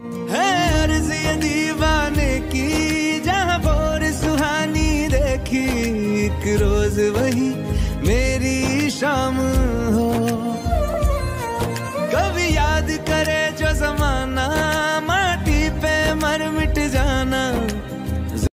है अर्ज़ दीवाने की जहाँ बोर सुहानी देखी। एक रोज वही मेरी शाम